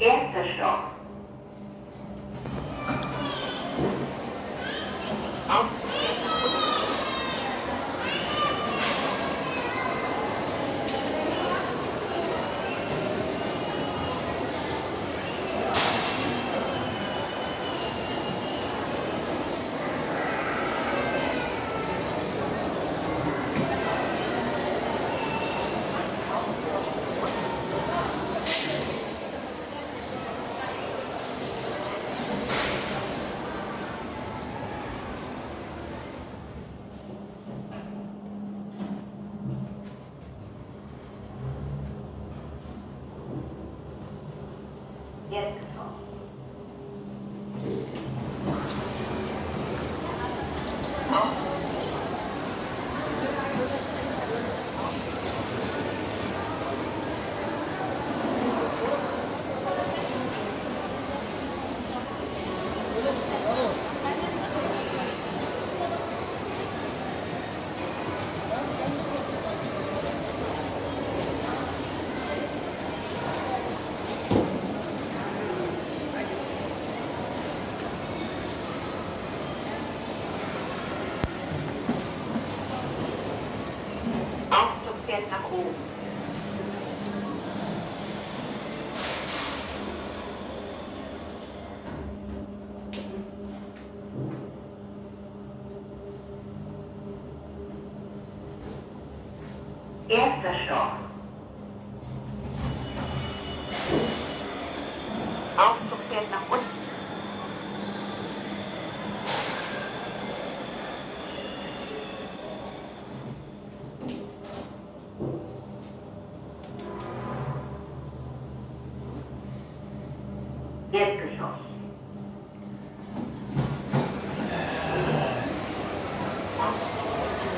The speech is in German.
Erster Stock. get 哦。Fährt nach oben. Erster Stock. Aufzug fährt nach unten. レックス